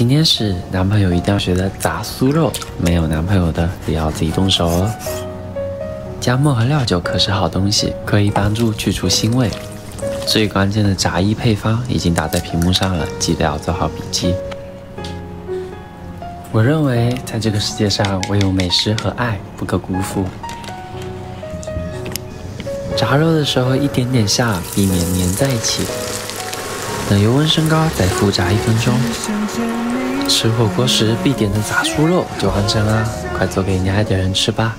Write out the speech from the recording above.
今天是男朋友一定要学的炸酥肉，没有男朋友的也要自己动手哦。姜末和料酒可是好东西，可以帮助去除腥味。最关键的炸衣配方已经打在屏幕上了，记得要做好笔记。我认为在这个世界上，唯有美食和爱不可辜负。炸肉的时候一点点下，避免粘在一起。等油温升高，再复炸一分钟。吃火锅时必点的炸酥肉就完成了，快做给你爱的人吃吧。